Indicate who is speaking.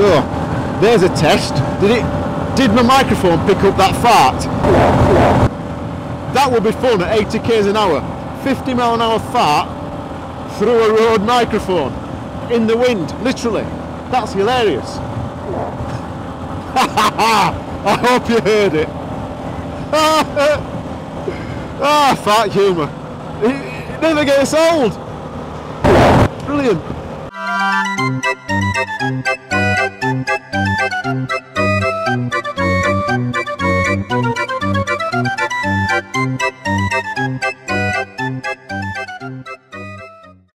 Speaker 1: So, there's a test. Did it? Did my microphone pick up that fart? That would be fun at 80 k's an hour. 50 mile an hour fart through a Rode microphone in the wind, literally. That's hilarious. I hope you heard it. Ah, fart humour. It, never gets old. Brilliant. Thank you.